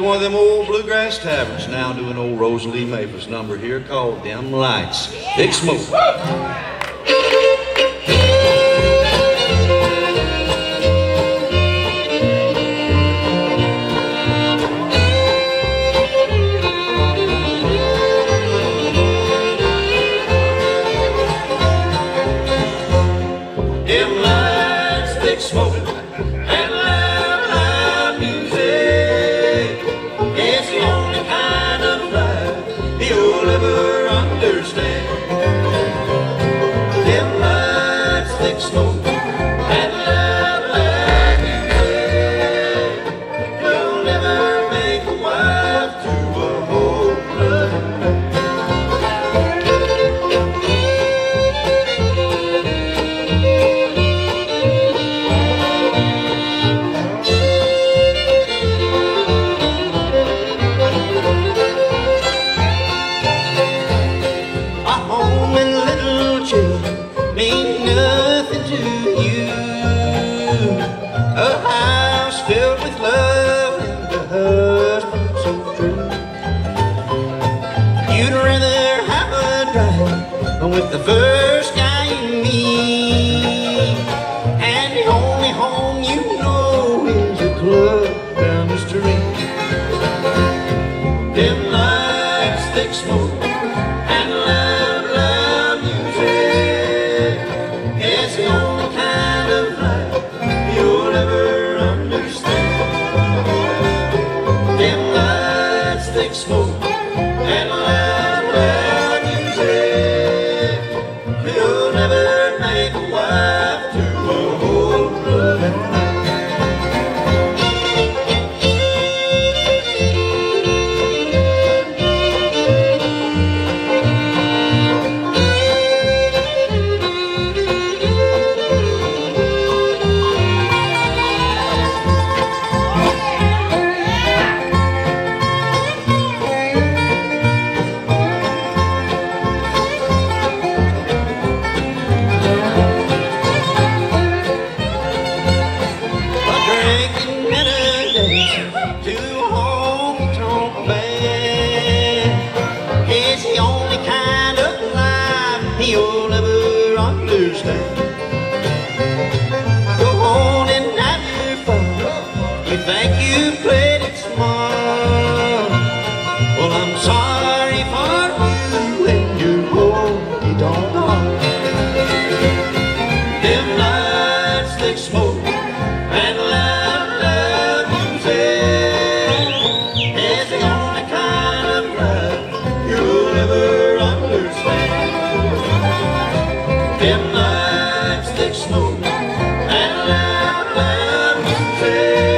to one of them old bluegrass taverns now doing old Rose Lee Maphis number here called "Them Lights. Big Smoke. Dim lights, big smoke. A house filled with love and a husband so true. You'd rather have a drive with the first guy you meet. And the only home you know is a club down the street. Them lights, thick smoke. away. faith.